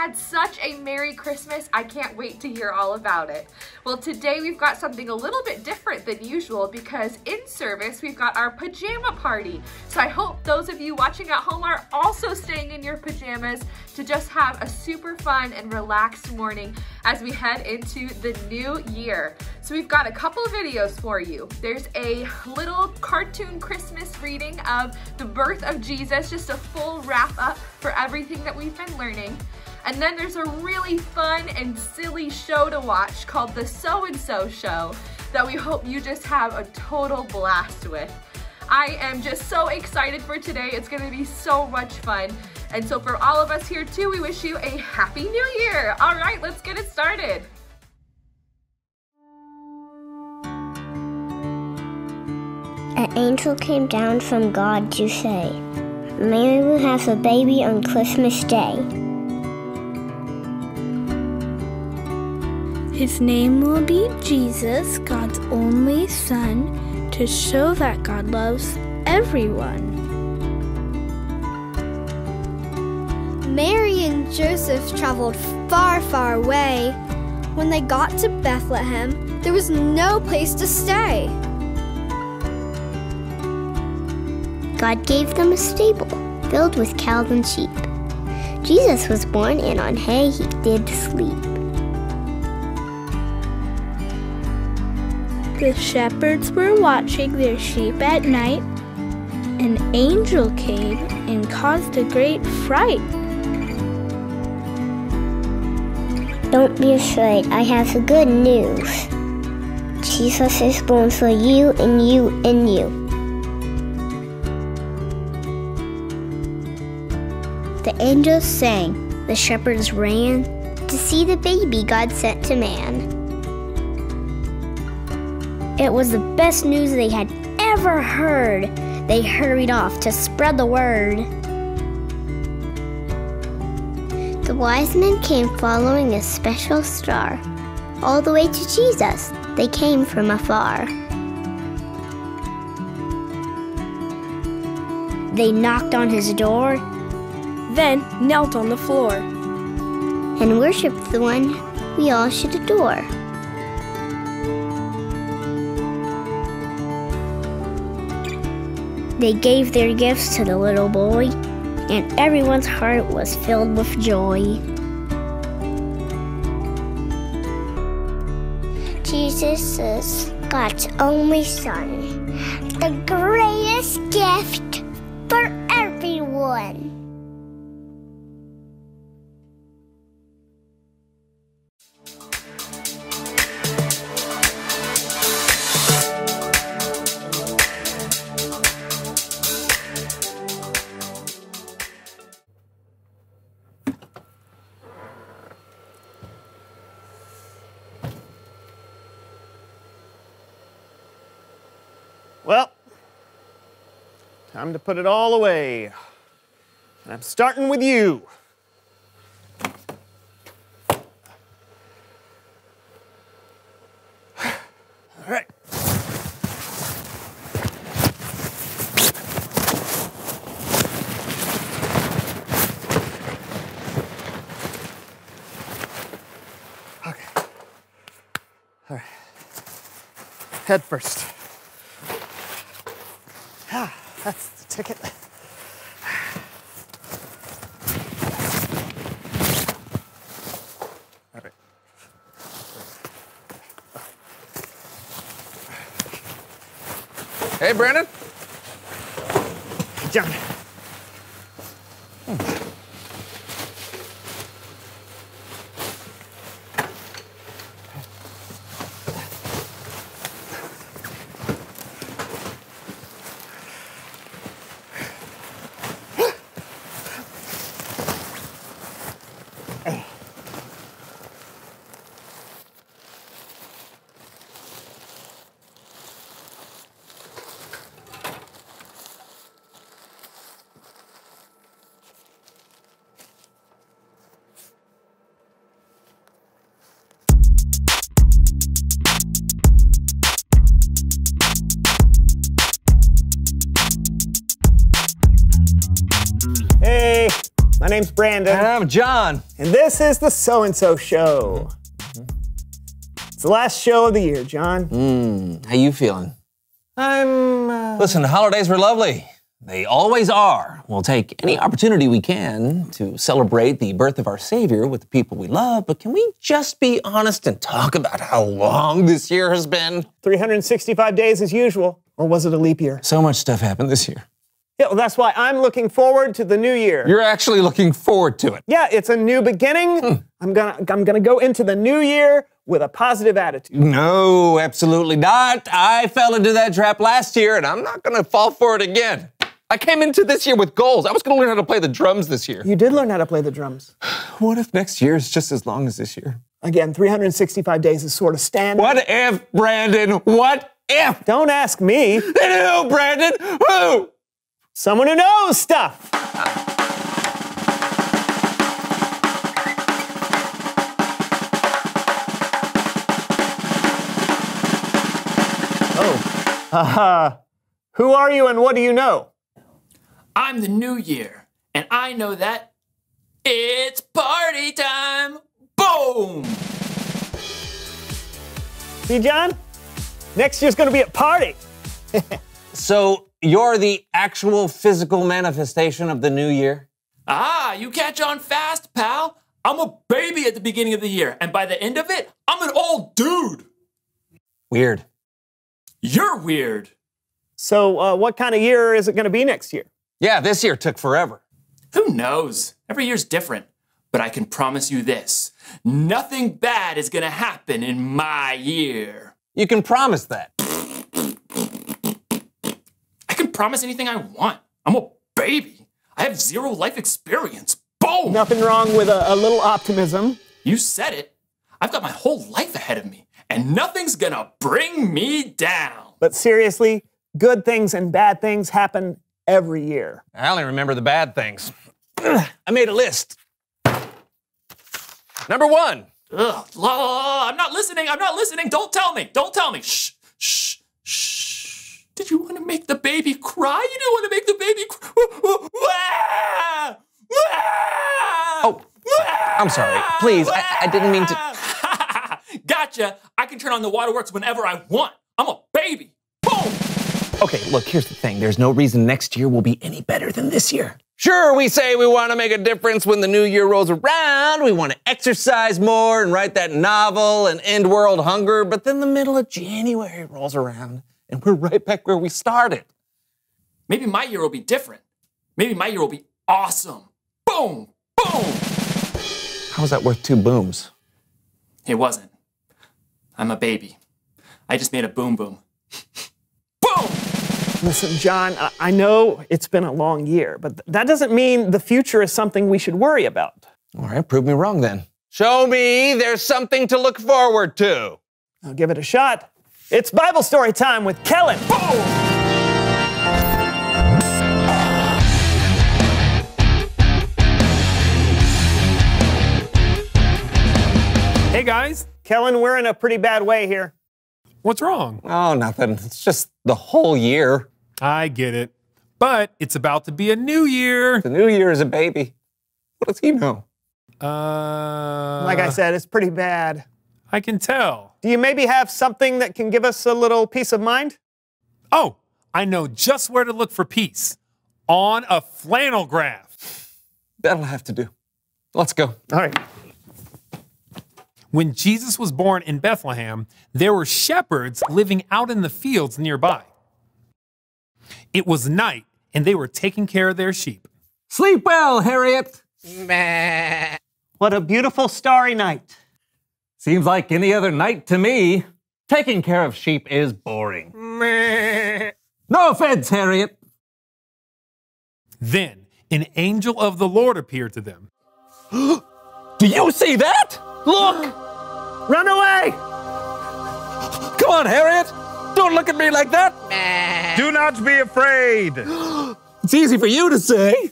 had such a Merry Christmas. I can't wait to hear all about it. Well, today we've got something a little bit different than usual because in service we've got our pajama party. So I hope those of you watching at home are also staying in your pajamas to just have a super fun and relaxed morning as we head into the new year. So we've got a couple videos for you. There's a little cartoon Christmas reading of the birth of Jesus, just a full wrap up for everything that we've been learning. And then there's a really fun and silly show to watch called The So-and-So Show that we hope you just have a total blast with. I am just so excited for today. It's gonna be so much fun. And so for all of us here too, we wish you a happy new year. All right, let's get it started. An angel came down from God to say, Mary will have a baby on Christmas Day. His name will be Jesus, God's only Son, to show that God loves everyone. Mary and Joseph traveled far, far away. When they got to Bethlehem, there was no place to stay. God gave them a stable filled with cows and sheep. Jesus was born, and on hay he did sleep. The shepherds were watching their sheep at night. An angel came and caused a great fright. Don't be afraid, I have good news. Jesus is born for you and you and you. The angels sang, the shepherds ran to see the baby God sent to man. It was the best news they had ever heard. They hurried off to spread the word. The wise men came following a special star. All the way to Jesus, they came from afar. They knocked on his door then knelt on the floor and worshiped the one we all should adore. They gave their gifts to the little boy, and everyone's heart was filled with joy. Jesus is God's only Son, the greatest gift for everyone. Time to put it all away. And I'm starting with you. All right. Okay. All right. Head first. Ah, that's ticket. All right. Hey, Brandon. John. Oh. Name's Brandon, And I'm John. and this is the So and So Show. It's the last show of the year, John. How you feeling? I'm. Uh, Listen, the holidays were lovely. They always are. We'll take any opportunity we can to celebrate the birth of our Savior with the people we love, but can we just be honest and talk about how long this year has been? 365 days as usual, or was it a leap year? So much stuff happened this year. Yeah, well, that's why I'm looking forward to the new year. You're actually looking forward to it. yeah, it's a new beginning. Hmm. I'm gonna I'm gonna go into the new year with a positive attitude. No, absolutely not. I fell into that trap last year, and I'm not going to fall for it again. I came into this year with goals. I was going to learn how to play the drums this year. You did learn how to play the drums. What if next year is just as long as this year? Again, 365 days is sort of standard. What if, Brandon? What if? Don't ask me. Then who, Brandon? Who? Someone who knows stuff. Oh. Uh, who are you and what do you know? I'm the new year, and I know that it's party time. Boom! See, John? Next year's gonna be a party. So you're the actual physical manifestation of the new year? Ah, you catch on fast, pal. I'm a baby at the beginning of the year, and by the end of it, I'm an old dude. Weird. You're weird. So, uh, what kind of year is it gonna be next year? Yeah, this year took forever. Who knows? Every year's different. But I can promise you this nothing bad is gonna happen in my year. You can promise that. Promise anything I want. I'm a baby. I have zero life experience. Boom! Nothing wrong with a, a little optimism. You said it. I've got my whole life ahead of me, and nothing's gonna bring me down. But seriously, good things and bad things happen every year. I only remember the bad things. I made a list. Number one, Ugh, la, la, la, I'm not listening. I'm not listening. Don't tell me. Don't tell me. Shh, shh, shh. Did you want to make the baby cry? You didn't want to make the baby cry. Oh, I'm sorry. Please, I- I didn't mean to- gotcha. I can turn on the waterworks whenever I want. I'm a baby. Boom. Okay, look, here's the thing. There's no reason next year will be any better than this year. Sure, we say we want to make a difference when the new year rolls around. We want to exercise more and write that novel and end world hunger. But then the middle of January rolls around and we're right back where we started. Maybe my year will be different. Maybe my year will be awesome. Boom. Boom. How is that worth two booms? It wasn't. I'm a baby. I just made a boom boom. boom! Listen, John, I, I know it's been a long year, but that doesn't mean the future is something we should worry about. All right, prove me wrong then. Show me there's something to look forward to. I'll give it a shot. It's Bible story time with Kellen. Hey guys, Kellen, we're in a pretty bad way here. what's wrong? Oh, nothing. It's just the whole year. I get it. But it's about to be a new year. The new year is a baby. What does he know? Uh, Like I said, it's pretty bad. I can tell. Do you maybe have something that can give us a little peace of mind? Oh, I know just where to look for peace. On a flannel graph. That'll have to do. Let's go. All right. When Jesus was born in Bethlehem, there were shepherds living out in the fields nearby. It was night, and they were taking care of their sheep. Sleep well, Harriet. What a beautiful starry night. Seems like any other night to me. Taking care of sheep is boring. No offense, Harriet. Then an angel of the Lord appeared to them. Do you see that? Look! Run away! Come on, Harriet! Don't look at me like that! Do not be afraid. It's easy for you to say.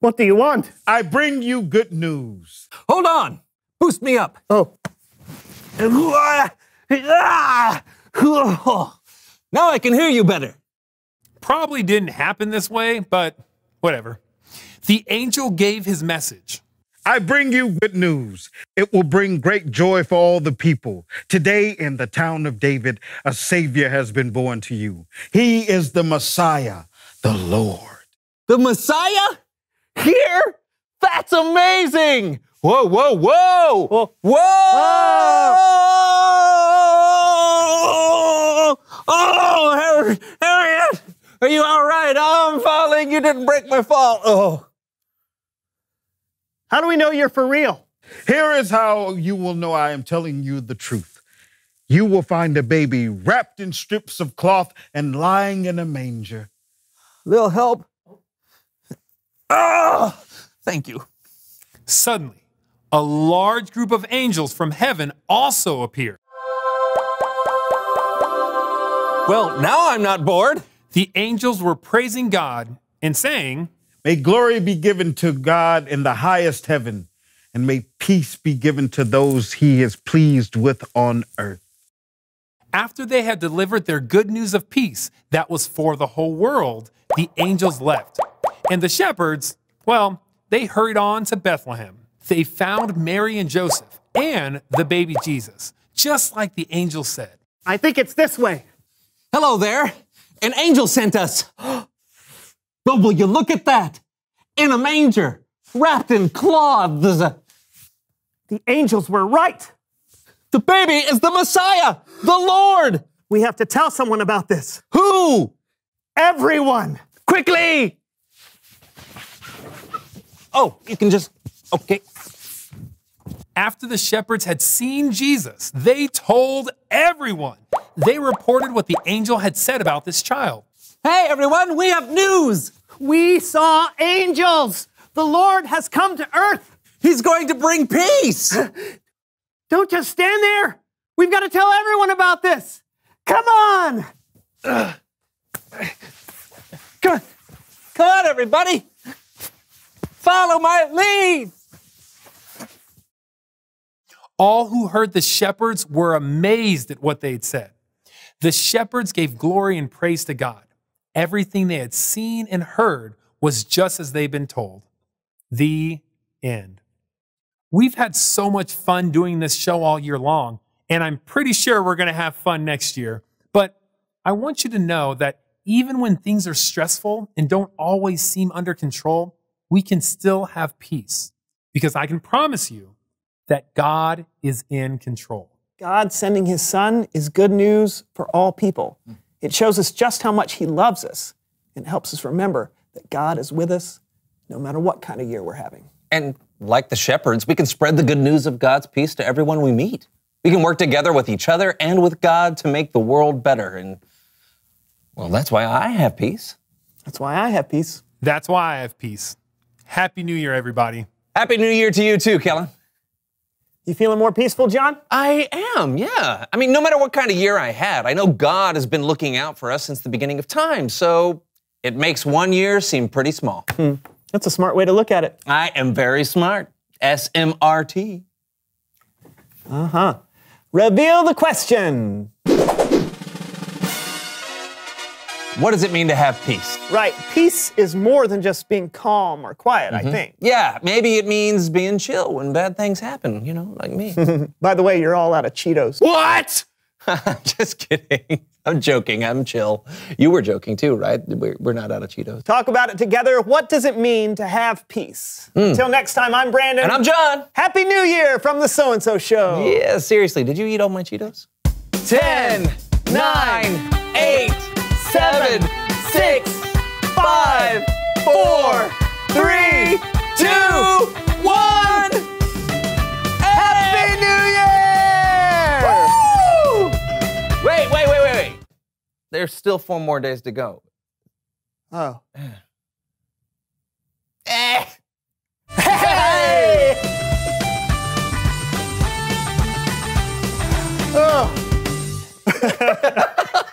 What do you want? I bring you good news. Hold on. Boost me up. Oh, Now I can hear you better. Probably didn't happen this way, but whatever. The angel gave his message. I bring you good news. It will bring great joy for all the people. Today, in the town of David, a Savior has been born to you. He is the Messiah, the Lord. The Messiah? Here? That's amazing! Whoa, whoa, whoa! Whoa! Whoa! Oh, Harry, Harriet! Are you all right? Oh, I'm falling. You didn't break my fall. Oh. How do we know you're for real? Here is how you will know I am telling you the truth. You will find a baby wrapped in strips of cloth and lying in a manger. Little help. Oh, thank you. Suddenly, a large group of angels from heaven also appeared. Well, now I'm not bored. The angels were praising God and saying, May glory be given to God in the highest heaven, and may peace be given to those he is pleased with on earth. After they had delivered their good news of peace that was for the whole world, the angels left. And the shepherds, well, they hurried on to Bethlehem. They found Mary and Joseph and the baby Jesus, just like the angel said. I think it's this way. Hello there. An angel sent us. But will you look at that? In a manger, wrapped in cloths. The angels were right. The baby is the Messiah, the Lord. We have to tell someone about this. Who? Everyone. Quickly! Oh, you can just. Okay. After the shepherds had seen Jesus, they told everyone. They reported what the angel had said about this child. Hey, everyone, we have news. We saw angels. The Lord has come to earth. He's going to bring peace. Don't just stand there. We've got to tell everyone about this. Come on. Come on. Come on, everybody. Follow my lead. All who heard the shepherds were amazed at what they'd said. The shepherds gave glory and praise to God. Everything they had seen and heard was just as they'd been told. The end. We've had so much fun doing this show all year long, and I'm pretty sure we're going to have fun next year. But I want you to know that even when things are stressful and don't always seem under control, we can still have peace because I can promise you that God is in control. God sending his son is good news for all people. Hmm. It shows us just how much he loves us and helps us remember that God is with us no matter what kind of year we're having. And like the shepherds, we can spread the good news of God's peace to everyone we meet. We can work together with each other and with God to make the world better. And, well, that's why I have peace. That's why I have peace. That's why I have peace. Happy New Year, everybody. Happy New Year to you too, Kellen. You feeling more peaceful, John? I am, yeah. I mean, no matter what kind of year I had, I know God has been looking out for us since the beginning of time. So it makes one year seem pretty small. That's a smart way to look at it. I am very smart. SMRT. Uh huh. Reveal the question. What does it mean to have peace? Right. Peace is more than just being calm or quiet, I mm-hmm. think. Yeah, maybe it means being chill when bad things happen, you know, like me. By the way, you're all out of Cheetos. what? Just kidding. I'm joking. I'm chill. You were joking too, right? We're, we're not out of Cheetos. Talk about it together. What does it mean to have peace? Hmm. Until next time, I'm Brandon. And I'm John. Happy New Year from the So and So Show. Yeah, seriously, did you eat all my Cheetos? 10, 9, 8, 7, 6, 5, 4, 3, 2, 1. Happy New Year! Woo! Wait, wait, wait, wait, wait. There's still four more days to go. Oh. Eh. Hey! oh.